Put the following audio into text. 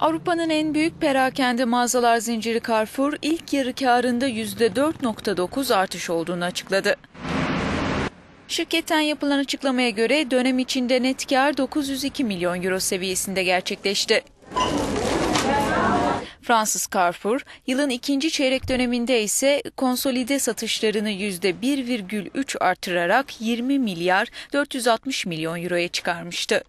Avrupa'nın en büyük perakende mağazalar zinciri Carrefour ilk yarı karında %4.9 artış olduğunu açıkladı. Şirketten yapılan açıklamaya göre dönem içinde net kar 902 milyon euro seviyesinde gerçekleşti. Fransız Carrefour, yılın ikinci çeyrek döneminde ise konsolide satışlarını %1,3 artırarak 20 milyar 460 milyon euroya çıkarmıştı.